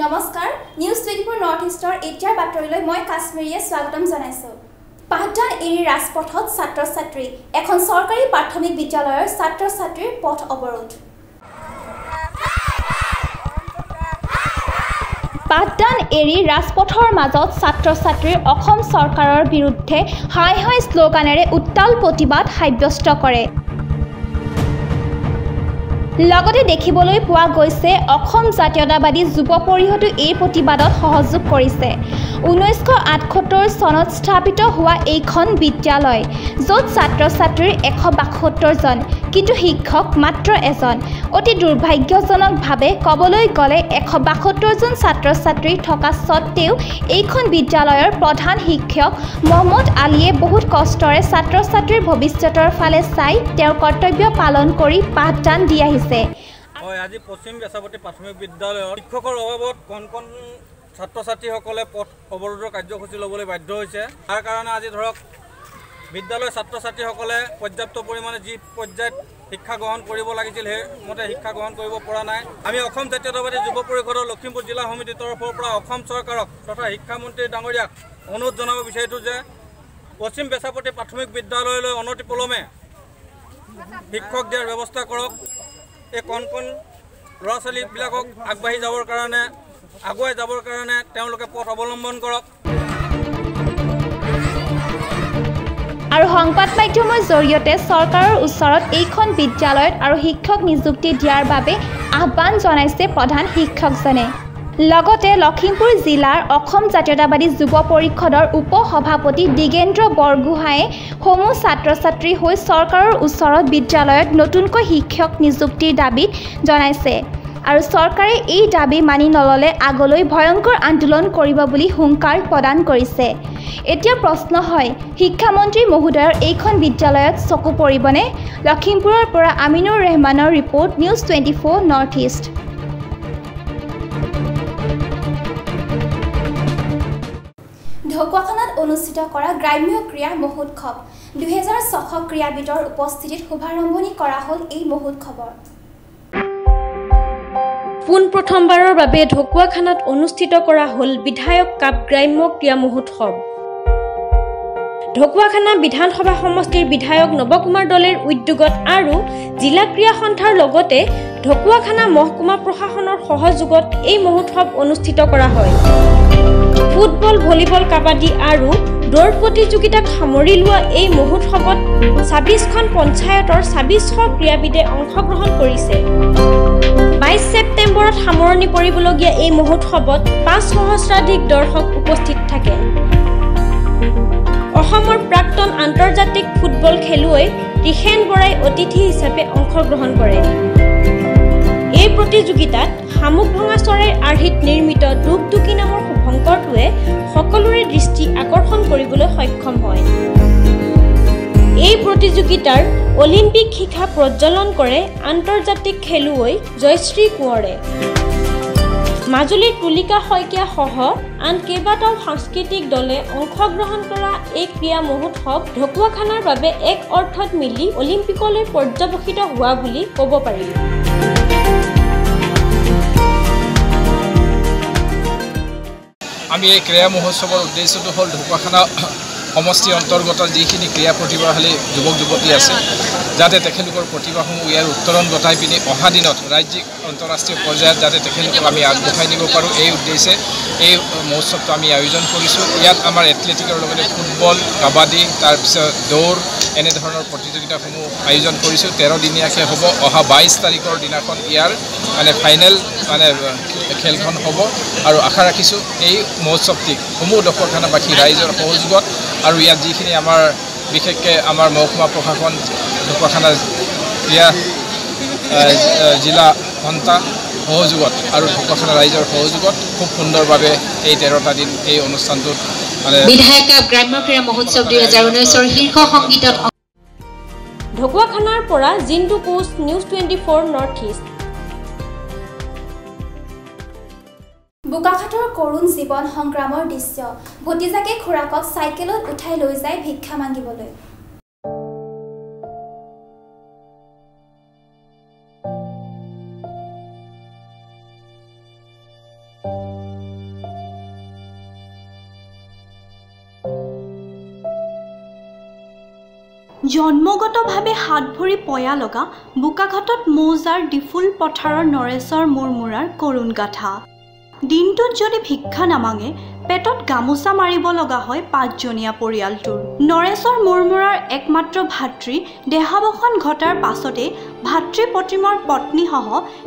নমস্কাৰ news twenty four north ইষ্টৰ এতিয়াৰ বাতৰিলৈ মই কাশ্মীৰীয়ে স্বাগতম জনাইছোঁ। পাঠদান এৰি ৰাজপথত ছাত্ৰ ছাত্ৰী এখন চৰকাৰী প্ৰাথমিক বিদ্যালয়ৰ ছাত্ৰ ছাত্ৰীৰ পথ অৱৰোধ। পাঠদান এৰি ৰাজপথৰ মাজত ছাত্ৰ ছাত্ৰীৰ অসম চৰকাৰৰ বিৰুদ্ধে হাই হাই শ্লোগানেৰে উত্তাল প্ৰতিবাদ সাব্যস্ত কৰে। লগতে দেখিবলৈ পোৱা গৈছে অসম জাতীয়তাবাদী যুৱ পৰিষদো এই প্ৰতিবাদত সহযোগ কৰিছে। ঊনৈছশ আঠসত্তৰ চনত স্থাপিত হোৱা এইখন বিদ্যালয় য'ত ছাত্ৰ ছাত্ৰীৰ এশ বাসত্তৰজন কিন্তু শিক্ষক মাত্ৰ এজন। অতি দুৰ্ভাগ্যজনকভাৱে ক'বলৈ গ'লে এশ বাসত্তৰজন ছাত্ৰ ছাত্ৰী থকা স্বত্তেও এইখন বিদ্যালয়ৰ প্ৰধান শিক্ষক মহম্মদ আলীয়ে বহুত কষ্টৰে ছাত্ৰ ছাত্ৰীৰ ভৱিষ্যতৰ ফালে চাই তেওঁৰ কৰ্তব্য পালন কৰি পাঠদান দি আহিছে। হয় আজি পশ্চিম বেচাপতি প্ৰাথমিক বিদ্যালয়ত শিক্ষকৰ অভাৱত কণ কণ ছাত্ৰ ছাত্ৰীসকলে পথ অৱৰোধৰ কাৰ্যসূচী ল'বলৈ বাধ্য হৈছে। তাৰ কাৰণে আজি ধৰক বিদ্যালয়ৰ ছাত্ৰ ছাত্ৰীসকলে পৰ্যাপ্ত পৰিমাণে যি পৰ্যায়ত শিক্ষা গ্ৰহণ কৰিব লাগিছিল সেইমতে শিক্ষা গ্ৰহণ কৰিব পৰা নাই। আমি অসম জাতীয়তাবাদী যুৱ পৰিষদৰ লখিমপুৰ জিলা সমিতিৰ তৰফৰ পৰা অসম চৰকাৰক তথা শিক্ষামন্ত্ৰী ডাঙৰীয়াক অনুৰোধ জনাব বিচাৰিছোঁ যে পশ্চিম বেচাপতি প্ৰাথমিক বিদ্যালয়লৈ অনতিপলমে শিক্ষক দিয়াৰ ব্যৱস্থা কৰক। এই কণ কণ ল'ৰা ছোৱালীবিলাকক আগবাঢ়ি যাবৰ কাৰণে আগুৱাই যাবৰ কাৰণে তেওঁলোকে পথ অৱলম্বন কৰক। আৰু সংবাদ মাধ্যমৰ জৰিয়তে চৰকাৰৰ ওচৰত এইখন বিদ্যালয়ত আৰু শিক্ষক নিযুক্তি দিয়াৰ বাবে আহ্বান জনাইছে প্ৰধান শিক্ষকজনে। লগতে লখিমপুৰ জিলাৰ অসম জাতীয়তাবাদী যুৱ পৰিষদৰ উপ সভাপতি দিগেন্দ্ৰ বৰগোহাঁয়ে সমূহ ছাত্ৰ ছাত্ৰী হৈ চৰকাৰৰ ওচৰত বিদ্যালয়ত নতুনকৈ শিক্ষক নিযুক্তিৰ দাবীত জনাইছে। আৰু চৰকাৰে এই দাবী মানি নল'লে আগলৈ ভয়ংকৰ আন্দোলন কৰিব বুলি হুংকাৰ প্ৰদান কৰিছে। এতিয়া প্ৰশ্ন হয় শিক্ষামন্ত্ৰী মহোদয়ৰ এইখন বিদ্যালয়ত চকু পৰিবনে? লখিমপুৰৰ পৰা Aminur ৰেহমানৰ report news twenty four north east. ঢকুৱাখানাত অনুষ্ঠিত কৰা গ্ৰাম্য ক্ৰীড়া মহোৎসৱ। দুহেজাৰ ছশ ক্ৰীড়াবিদৰ উপস্থিতিত শুভাৰম্ভণি কৰা হ'ল এই মহোৎসৱৰ। পোনপ্ৰথমবাৰৰ বাবে ঢকুৱাখানাত অনুষ্ঠিত কৰা হ'ল বিধায়ক কাপ গ্ৰাম্য ক্ৰীড়া মহোৎসৱ। ঢকুৱাখানা বিধানসভা সমষ্টিৰ বিধায়ক নৱকুমাৰ দলেৰ উদ্যোগত আৰু জিলা ক্ৰীড়া সন্থাৰ লগতে ঢকুৱাখানা মহকুমা প্ৰশাসনৰ সহযোগত এই মহোৎসৱ অনুষ্ঠিত কৰা হয়। ফুটবল ভলীবল কাবাডী আৰু দৌৰ প্ৰতিযোগিতাক সামৰি লোৱা এই মহোৎসৱত ছাব্বিছখন পঞ্চায়তৰ ছাব্বিছশ ক্ৰীড়াবিদে অংশগ্ৰহণ কৰিছে। বাইছ ছেপ্টেম্বৰত সামৰণি পৰিবলগীয়া এই মহোৎসৱত পাঁচ সহস্ৰাধিক দৰ্শক উপস্থিত থাকে। অসমৰ প্ৰাক্তন আন্তৰ্জাতিক ফুটবল খেলুৱৈ ৰিষেন বৰাই অতিথি হিচাপে অংশগ্ৰহণ কৰে। এই প্ৰতিযোগিতাত শামুক ভঙা চৰাইৰ আৰ্হিত নিৰ্মিত দুগদুকি নামৰ শুভংকৰটোৱে সকলোৰে দৃষ্টি আকৰ্ষণ কৰিবলৈ সক্ষম হয়। এই প্ৰতিযোগিতাৰ অলিম্পিক শিখা প্ৰজ্বলন কৰে আন্তৰ্জাতিক খেলুৱৈ জয়শ্ৰী কোঁৱৰে। মাজুলীৰ তুলিকা শইকীয়া সহ আন কেইবাটাও সাংস্কৃতিক দলে অংশগ্ৰহণ কৰা এই ক্ৰীড়া মহোৎসৱ ঢকুৱাখানাৰ বাবে এক অৰ্থত মিলি অলিম্পিকলৈ পৰ্যবেক্ষিত হোৱা বুলি ক'ব পাৰি। আমি এই ক্ৰীড়া মহোৎসৱৰ উদ্দেশ্যটো হ'ল ঢকুৱাখানা সমষ্টিৰ অন্তৰ্গত যিখিনি ক্ৰীড়া প্ৰতিভাশালী যুৱক যুৱতী আছে যাতে তেখেতলোকৰ প্ৰতিভাসমূহ ইয়াৰ উত্তৰণ ঘটাই পিনি অহা দিনত ৰাজ্যিক আন্তঃৰাষ্ট্ৰীয় পৰ্যায়ত যাতে তেখেতলোকক আমি আগবঢ়াই নিব পাৰোঁ এই উদ্দেশ্যে এই মহোৎসৱটো আমি আয়োজন কৰিছোঁ। ইয়াত আমাৰ এথলেটিকৰ লগতে ফুটবল কাবাডী তাৰপিছত দৌৰ এনেধৰণৰ প্ৰতিযোগিতাসমূহ আয়োজন কৰিছোঁ। তেৰদিনীয়াকৈ হ'ব। অহা বাইছ তাৰিখৰ দিনাখন ইয়াৰ মানে ফাইনেল মানে খেলখন হ'ব। আৰু আশা ৰাখিছোঁ এই মহোৎসৱটিক সমূহ ঢকুৱাখানাবাসী ৰাইজৰ সহযোগত আৰু ইয়াত যিখিনি আমাৰ বিশেষকৈ আমাৰ মহকুমা প্ৰশাসন ঢকুৱাখানা ক্ৰীড়া জিলা সন্থা সহযোগত আৰু ঢকুৱাখানা ৰাইজৰ সহযোগত খুব সুন্দৰভাৱে এই তেৰটা দিন এই অনুষ্ঠানটোত বিধায়ক গ্ৰাম্য ক্ৰীড়া মহোৎসৱ দুহেজাৰ ঊনৈছৰ শীৰ্ষ সংগীতত ঢকুৱাখানাৰ পৰা Jintu Koch news twenty four north east. বোকাখাটৰ কৰুণ জীৱন সংগ্ৰামৰ দৃশ্য। ভতিজাকে খুৰাকক চাইকেলত উঠাই লৈ যায় ভিক্ষা মাগিবলৈ। জন্মগতভাৱে হাত ভৰি পয়া লগা বোকাঘাটত মৌজাৰ ডিফুল পথাৰৰ নৰেশৰ মূৰমূৰাৰ কৰুণ গাথা। দিনটোত যদি ভিক্ষা নামাঙে পেটত গামোচা মাৰিব লগা হয় পাঁচজনীয়া পৰিয়ালটোৰ। নৰেশৰ মূৰমূৰাৰ একমাত্ৰ ভাতৃ দেহাৱসান ঘটাৰ পাছতে ভাতৃ প্ৰতিমৰ পত্নীসহ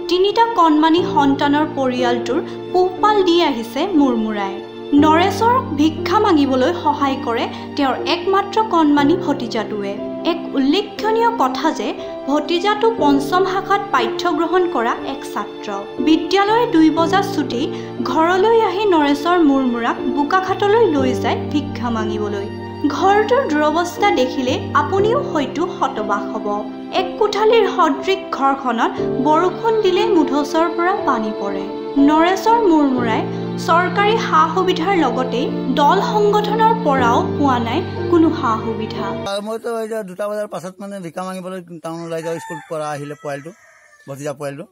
তিনিটা কণমানি সন্তানৰ পৰিয়ালটোৰ পোহপাল দি আহিছে মূৰমূৰাই। নৰেশৰ ভিক্ষা মাগিবলৈ সহায় কৰে তেওঁৰ একমাত্ৰ কণমানি ভতিজাটোৱে। এক উল্লেখনীয় কথা যে ভতিজাটো পঞ্চম শাখাত পাঠ্যগ্ৰহণ কৰা এক ছাত্ৰ। বিদ্যালয় দুই বজাত ছুটি ঘৰলৈ আহি নৰেশৰ মূৰমূৰাক বোকাঘাটলৈ লৈ যায় ভিক্ষা মাগিবলৈ। ঘৰটোৰ দুৰৱস্থা দেখিলে আপুনিও হয়তো হতবাক হ'ব। এক কোঠালিৰ সদৃশ ঘৰখনত বৰষুণ দিলে মুধচৰ পৰা পানী পৰে। নৰেশৰ মূৰমূৰাই চৰকাৰী সা সুবিধাৰ লগতেই দল সংগঠনৰ পৰাও পোৱা নাই কোনো সা সুবিধা মইতো এতিয়া দুটা বজাৰ পাছত মানে ভিকা মাগিবলৈ টাউন ওলাই যাওঁ স্কুল পৰা আহিলে পোৱালিটো ভতিজা পোৱালিটো।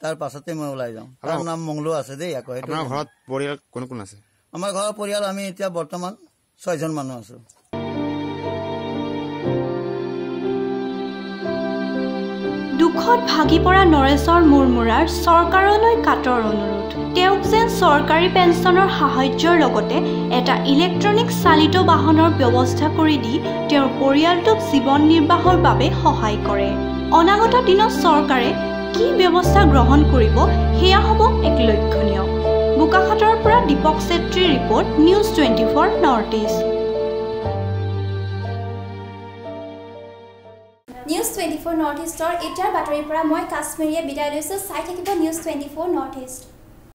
তাৰ পাছতে মই ওলাই যাওঁ। তাৰ নাম মংলো আছে দেই আকৌ ঘৰত পৰিয়াল কোন কোন আছে? আমাৰ ঘৰৰ পৰিয়াল আমি এতিয়া বৰ্তমান ছয়জন মানুহ আছো। দুখত ভাগি পৰা নৰেশৰ মূৰমূৰাৰ চৰকাৰলৈ কাটৰ অনুৰোধ। তেওঁক যেন চৰকাৰী পেঞ্চনৰ সাহায্যৰ লগতে এটা ইলেক্ট্ৰনিক চালিত বাহনৰ ব্যৱস্থা কৰি দি তেওঁৰ পৰিয়ালটোক জীৱন নিৰ্বাহৰ বাবে সহায় কৰে। অনাগত দিনত চৰকাৰে কি ব্যৱস্থা গ্ৰহণ কৰিব সেয়া হ'ব এক লক্ষণীয়। বোকাখাটৰ পৰা Deepak চেত্ৰীৰ report news twenty four north east. Twenty four north ইষ্টৰ এতিয়াৰ বাতৰিৰ পৰা মই কাশ্মীৰীয়ে বিদায় লৈছোঁ। চাই থাকিব news twenty four north east